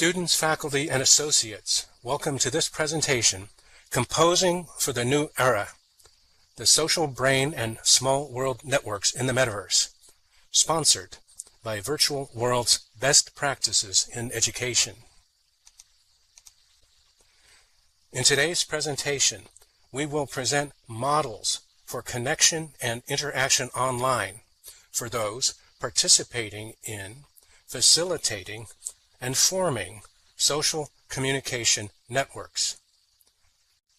Students, faculty, and associates, welcome to this presentation, Composing for the New Era, the Social Brain and Small World Networks in the Metaverse, sponsored by Virtual World's Best Practices in Education. In today's presentation, we will present models for connection and interaction online for those participating in, facilitating, and forming social communication networks.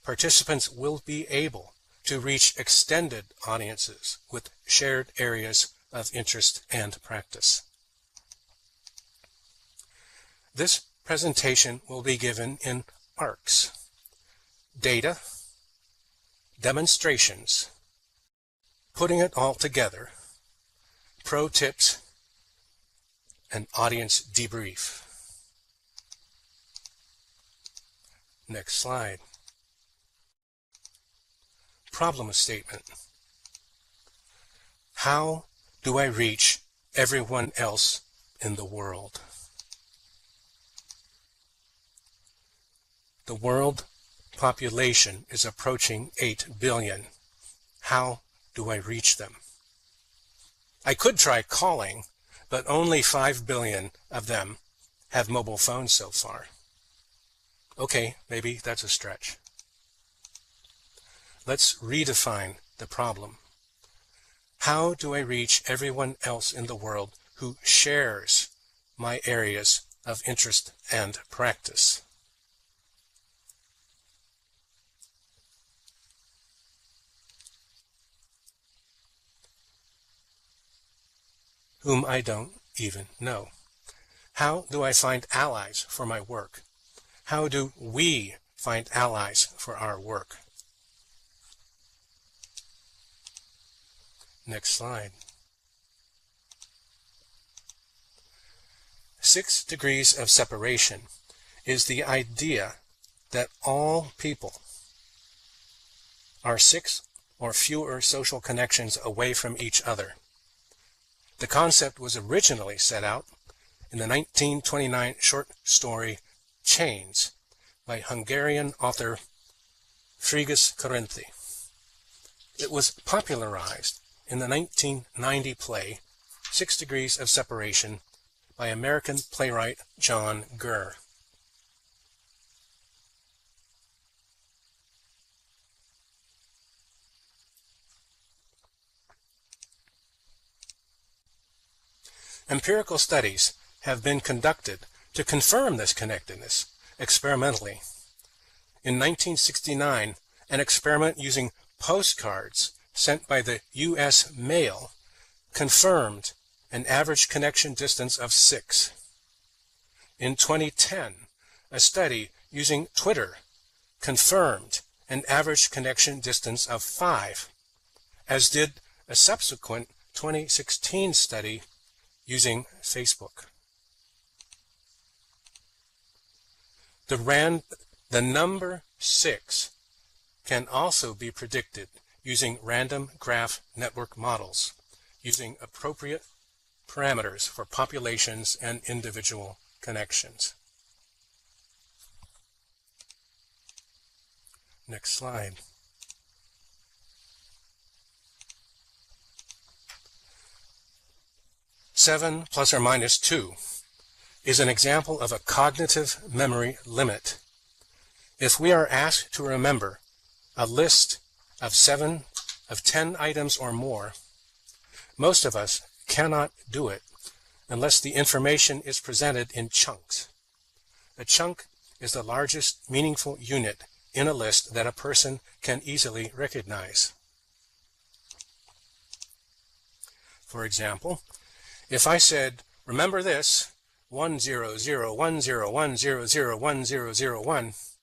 Participants will be able to reach extended audiences with shared areas of interest and practice. This presentation will be given in ARCs data, demonstrations, putting it all together, pro tips, and audience debrief. Next slide. Problem statement. How do I reach everyone else in the world? The world population is approaching 8 billion. How do I reach them? I could try calling, but only 5 billion of them have mobile phones so far. Okay, maybe that's a stretch. Let's redefine the problem. How do I reach everyone else in the world who shares my areas of interest and practice? whom I don't even know? How do I find allies for my work? How do we find allies for our work? Next slide. Six degrees of separation is the idea that all people are six or fewer social connections away from each other. The concept was originally set out in the 1929 short story Chains by Hungarian author Frigyes Karinthy. It was popularized in the 1990 play Six Degrees of Separation by American playwright John Guare. Empirical studies have been conducted to confirm this connectedness experimentally. In 1969, an experiment using postcards sent by the U.S. mail confirmed an average connection distance of 6. In 2010, a study using Twitter confirmed an average connection distance of 5, as did a subsequent 2016 study using Facebook. The, ran, the number 6 can also be predicted using random graph network models using appropriate parameters for populations and individual connections. Next slide. 7 plus or minus 2 is an example of a cognitive memory limit. If we are asked to remember a list of 7 of 10 items or more, most of us cannot do it unless the information is presented in chunks. A chunk is the largest meaningful unit in a list that a person can easily recognize. For example, if I said, remember this, 10010101001,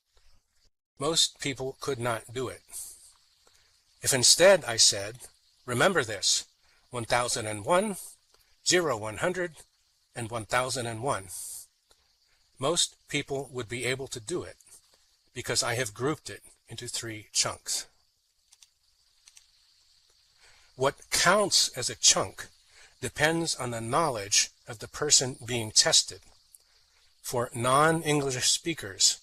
most people could not do it. If instead I said, remember this, 1001, 0100, and 1001, most people would be able to do it because I have grouped it into three chunks. What counts as a chunk depends on the knowledge of the person being tested. For non-English speakers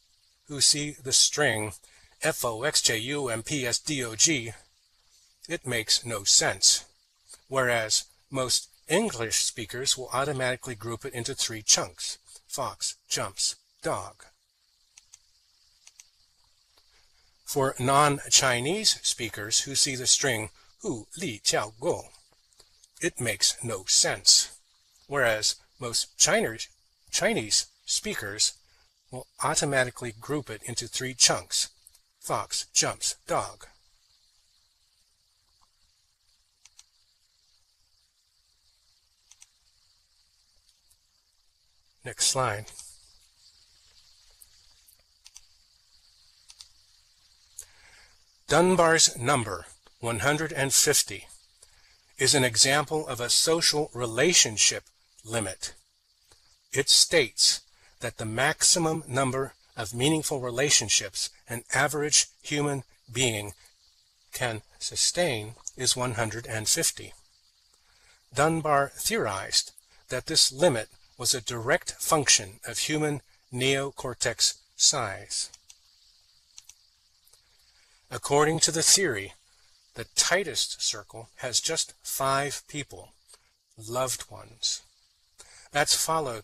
who see the string F-O-X-J-U-M-P-S-D-O-G, it makes no sense, whereas most English speakers will automatically group it into three chunks, fox, jumps, dog. For non-Chinese speakers who see the string hu li jiao guo, it makes no sense, whereas most Chinese, Chinese speakers will automatically group it into three chunks, fox, jumps, dog. Next slide. Dunbar's number, 150, is an example of a social relationship limit. It states that the maximum number of meaningful relationships an average human being can sustain is 150. Dunbar theorized that this limit was a direct function of human neocortex size. According to the theory, the tightest circle has just five people, loved ones. That's followed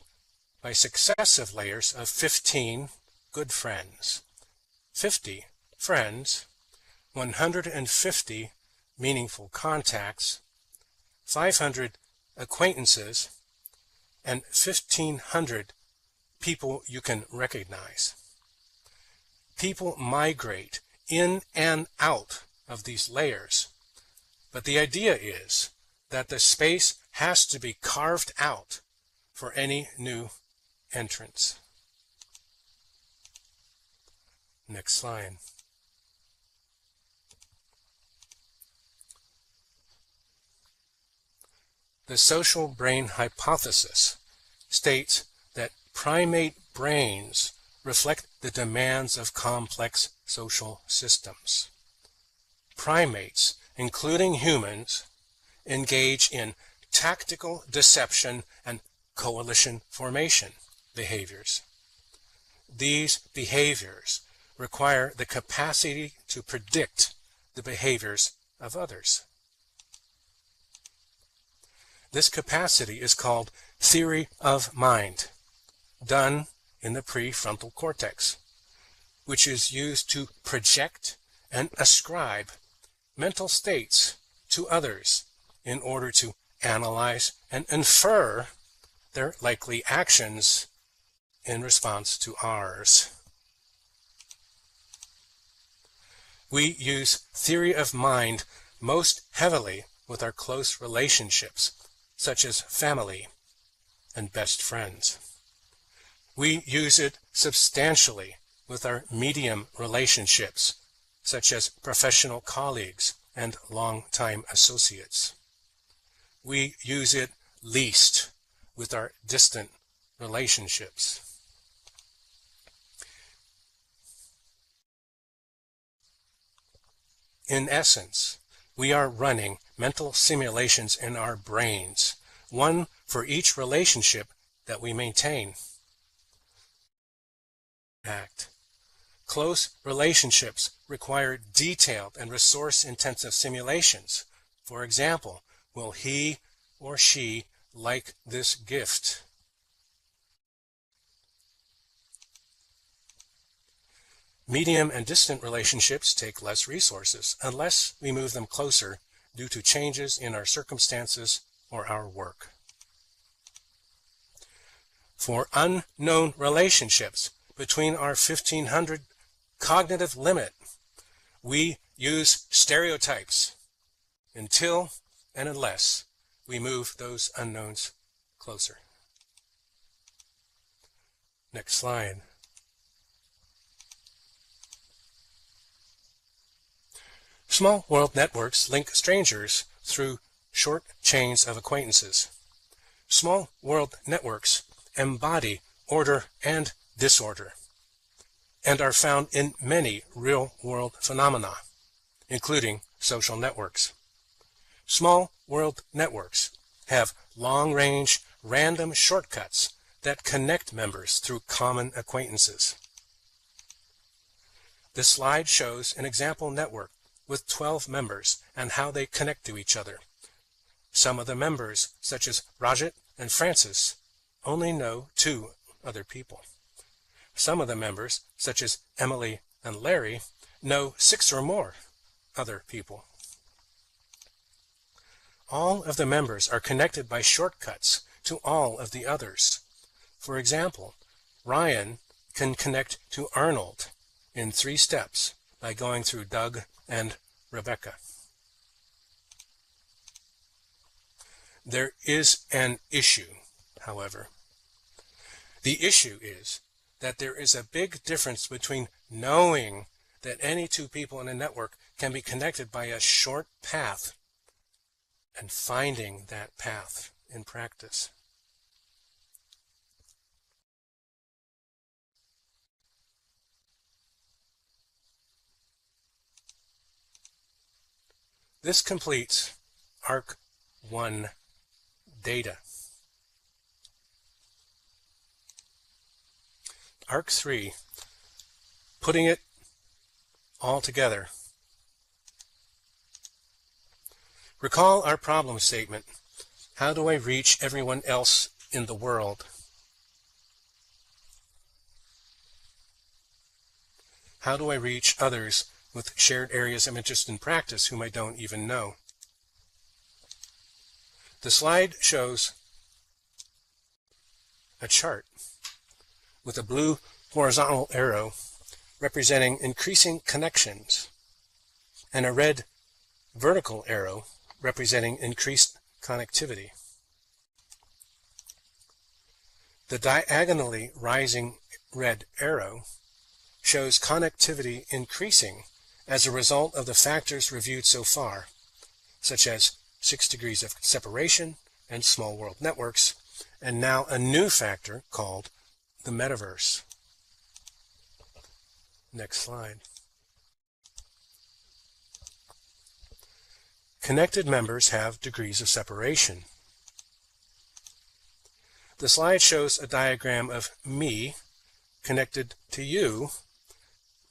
by successive layers of 15 good friends, 50 friends, 150 meaningful contacts, 500 acquaintances, and 1,500 people you can recognize. People migrate in and out of these layers, but the idea is that the space has to be carved out for any new entrance. Next slide. The social brain hypothesis states that primate brains reflect the demands of complex social systems. Primates, including humans, engage in tactical deception and coalition formation behaviors. These behaviors require the capacity to predict the behaviors of others. This capacity is called theory of mind, done in the prefrontal cortex, which is used to project and ascribe mental states to others in order to analyze and infer their likely actions in response to ours. We use theory of mind most heavily with our close relationships such as family and best friends. We use it substantially with our medium relationships, such as professional colleagues and long-time associates. We use it least with our distant relationships. In essence, we are running mental simulations in our brains, one for each relationship that we maintain. Act. Close relationships require detailed and resource-intensive simulations. For example, will he or she like this gift? Medium and distant relationships take less resources unless we move them closer due to changes in our circumstances or our work. For unknown relationships between our 1500 cognitive limit, we use stereotypes until and unless we move those unknowns closer. Next slide. Small world networks link strangers through short chains of acquaintances. Small world networks embody order and disorder and are found in many real-world phenomena, including social networks. Small world networks have long-range random shortcuts that connect members through common acquaintances. This slide shows an example network with 12 members and how they connect to each other. Some of the members, such as Rajat and Francis, only know two other people. Some of the members, such as Emily and Larry, know six or more other people. All of the members are connected by shortcuts to all of the others. For example, Ryan can connect to Arnold in three steps by going through Doug and Rebecca. There is an issue, however. The issue is that there is a big difference between knowing that any two people in a network can be connected by a short path and finding that path in practice. This completes ARC 1 data. ARC 3, putting it all together. Recall our problem statement. How do I reach everyone else in the world? How do I reach others with shared areas of interest and practice whom I don't even know? The slide shows a chart with a blue horizontal arrow representing increasing connections and a red vertical arrow representing increased connectivity. The diagonally rising red arrow shows connectivity increasing as a result of the factors reviewed so far, such as 6 degrees of separation and small world networks, and now a new factor called the metaverse. Next slide. Connected members have degrees of separation. The slide shows a diagram of me connected to you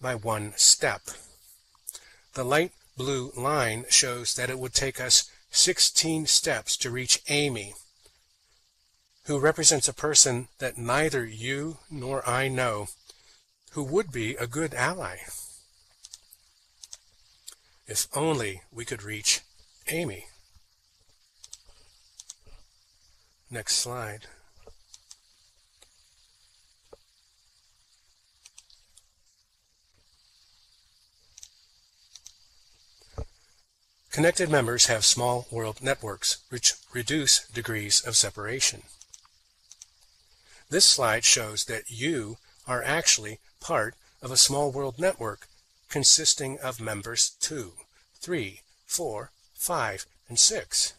by one step. The light blue line shows that it would take us 16 steps to reach Amy, who represents a person that neither you nor I know, who would be a good ally. If only we could reach Amy. Next slide. Connected members have small world networks, which reduce degrees of separation. This slide shows that you are actually part of a small world network consisting of members 2, 3, 4, 5, and 6.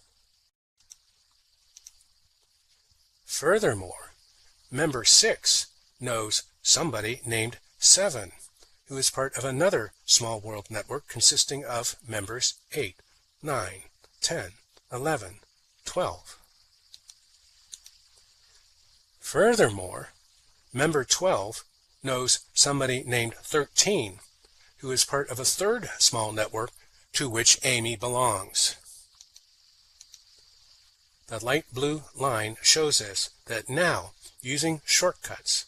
Furthermore, member 6 knows somebody named 7, who is part of another small world network consisting of members 8, 9, 10, 11, 12. Furthermore, member 12 knows somebody named 13, who is part of a third small network to which Amy belongs. The light blue line shows us that now, using shortcuts,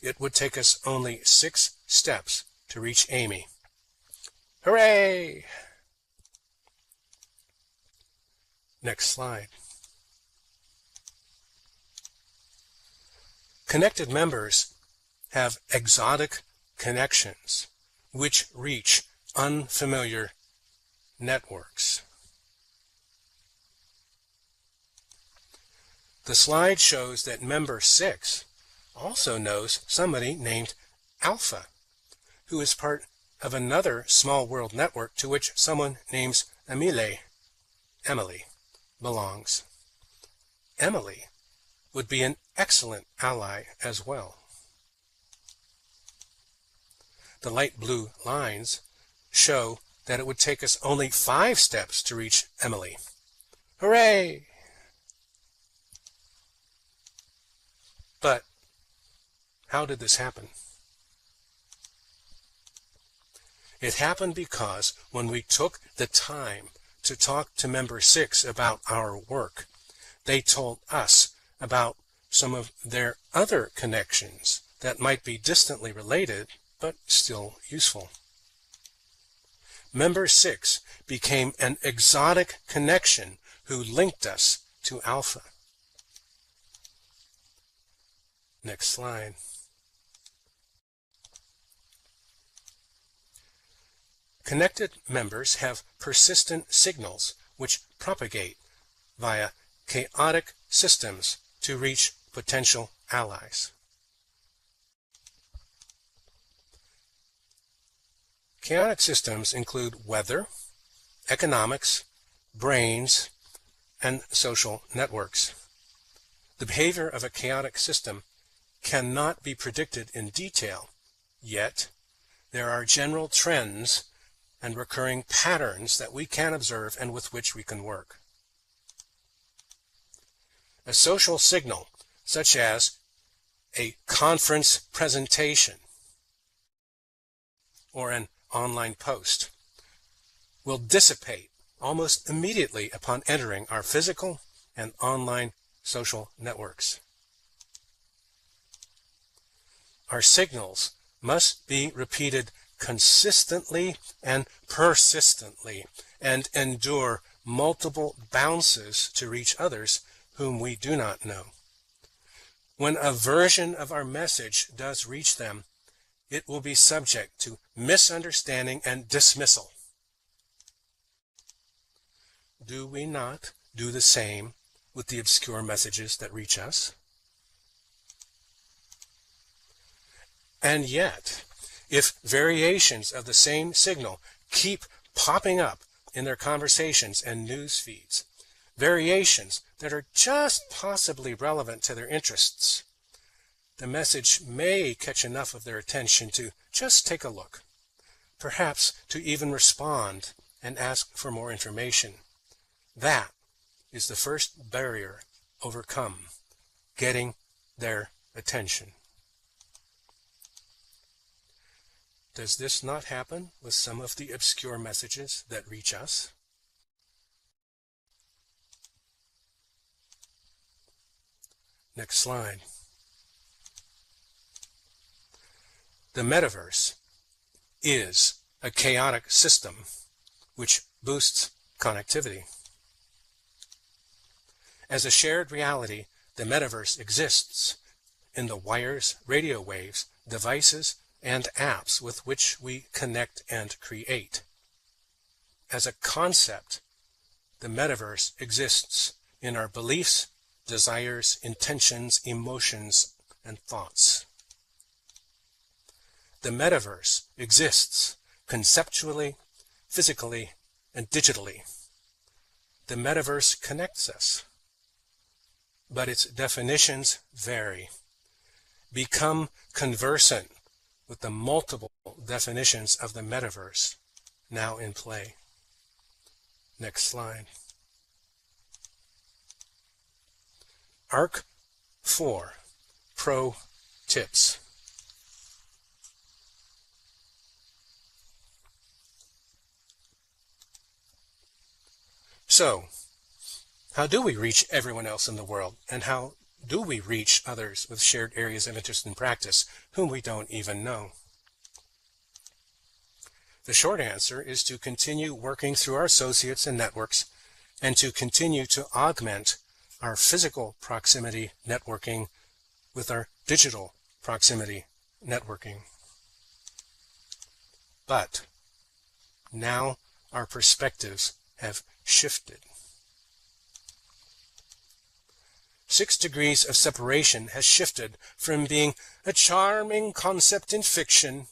it would take us only six steps to reach Amy. Hooray! Next slide. Connected members have exotic connections which reach unfamiliar networks. The slide shows that member 6 also knows somebody named Alpha, who is part of another small world network to which someone named Emile, Emily, belongs. Emily would be an excellent ally as well. The light blue lines show that it would take us only five steps to reach Emily. Hooray! But how did this happen? It happened because when we took the time to talk to member six about our work, they told us about some of their other connections that might be distantly related but still useful. Member 6 became an exotic connection who linked us to Alpha. Next slide. Connected members have persistent signals which propagate via chaotic systems to reach potential allies. Chaotic systems include weather, economics, brains, and social networks. The behavior of a chaotic system cannot be predicted in detail, yet there are general trends and recurring patterns that we can observe and with which we can work. A social signal, such as a conference presentation or an online post, will dissipate almost immediately upon entering our physical and online social networks. Our signals must be repeated consistently and persistently and endure multiple bounces to reach others whom we do not know. When a version of our message does reach them, it will be subject to misunderstanding and dismissal. Do we not do the same with the obscure messages that reach us? And yet, if variations of the same signal keep popping up in their conversations and news feeds, variations that are just possibly relevant to their interests, the message may catch enough of their attention to just take a look, perhaps to even respond and ask for more information. That is the first barrier overcome, getting their attention. Does this not happen with some of the obscure messages that reach us? Next slide. The metaverse is a chaotic system which boosts connectivity. As a shared reality, the metaverse exists in the wires, radio waves, devices, and apps with which we connect and create. As a concept, the metaverse exists in our beliefs, desires, intentions, emotions, and thoughts. The metaverse exists conceptually, physically, and digitally. The metaverse connects us, but its definitions vary. Become conversant with the multiple definitions of the metaverse now in play. Next slide. ARC 4 Pro Tips. So, how do we reach everyone else in the world, and how do we reach others with shared areas of interest and practice whom we don't even know? The short answer is to continue working through our associates and networks and to continue to augment our physical proximity networking with our digital proximity networking. But now our perspectives have shifted. Six degrees of separation has shifted from being a charming concept in fiction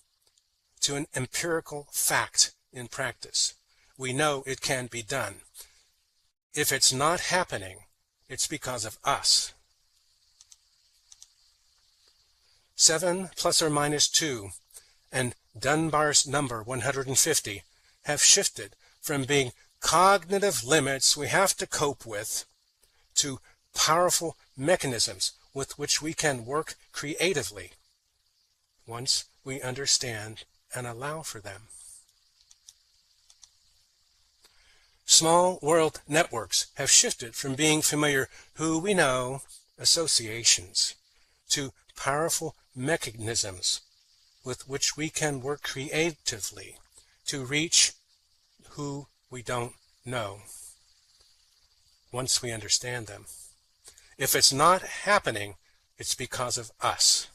to an empirical fact in practice. We know it can be done. If it's not happening, it's because of us. 7 plus or minus 2 and Dunbar's number 150 have shifted from being cognitive limits we have to cope with to powerful mechanisms with which we can work creatively once we understand and allow for them. Small world networks have shifted from being familiar who we know associations to powerful mechanisms with which we can work creatively to reach who we don't know once we understand them. If it's not happening, it's because of us.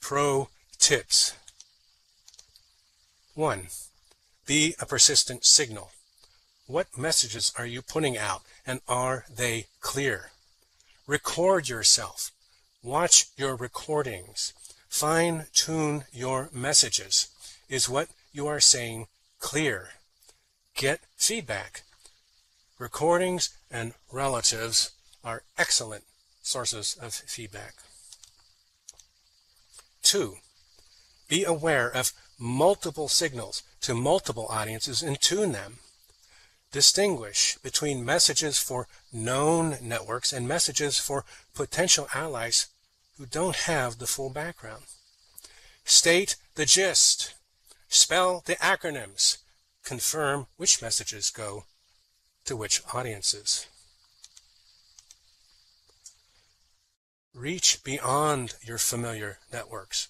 Pro tips. 1. Be a persistent signal. What messages are you putting out and are they clear? Record yourself. Watch your recordings. Fine tune your messages. Is what you are saying clear? Get feedback. Recordings and relatives are excellent sources of feedback. 2. Be aware of multiple signals to multiple audiences and tune them. Distinguish between messages for known networks and messages for potential allies who don't have the full background. State the gist. Spell the acronyms. Confirm which messages go to which audiences. Reach beyond your familiar networks.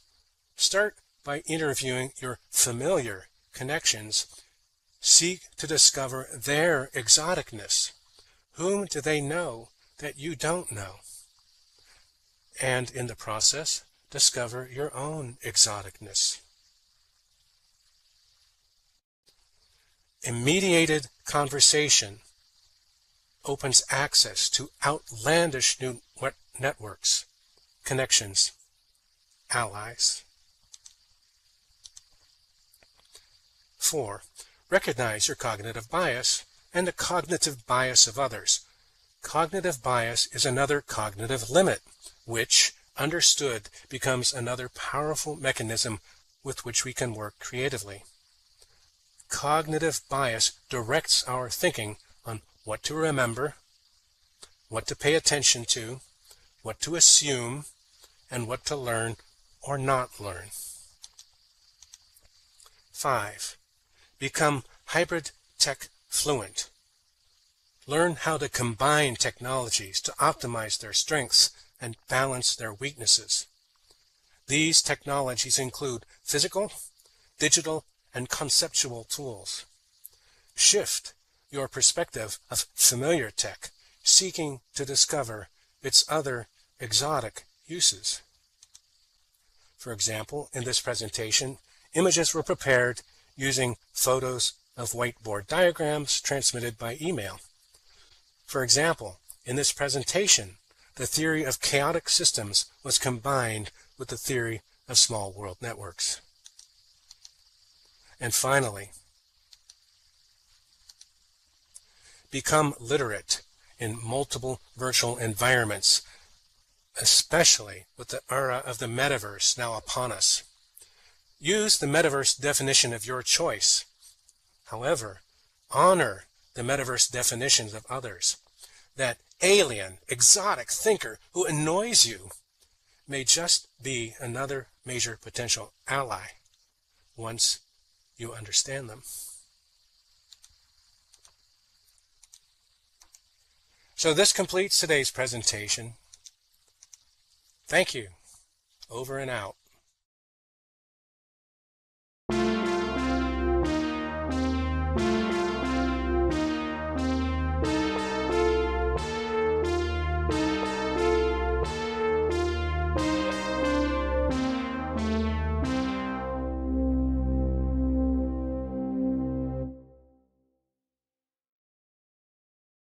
Start by interviewing your familiar connections. Seek to discover their exoticness. Whom do they know that you don't know? And in the process, discover your own exoticness. A mediated conversation opens access to outlandish new networks, connections, allies. 4. Recognize your cognitive bias and the cognitive bias of others. Cognitive bias is another cognitive limit, which, understood, becomes another powerful mechanism with which we can work creatively. Cognitive bias directs our thinking on what to remember, what to pay attention to, what to assume, and what to learn or not learn. 5. Become hybrid tech fluent. Learn how to combine technologies to optimize their strengths and balance their weaknesses. These technologies include physical, digital, and conceptual tools. Shift your perspective of familiar tech, seeking to discover its other exotic uses. For example, in this presentation, images were prepared using photos of whiteboard diagrams transmitted by email. For example, in this presentation, the theory of chaotic systems was combined with the theory of small world networks. And finally, become literate in multiple virtual environments, especially with the era of the metaverse now upon us. Use the metaverse definition of your choice. However, honor the metaverse definitions of others. That alien, exotic thinker who annoys you may just be another major potential ally once you understand them. So this completes today's presentation. Thank you. Over and out.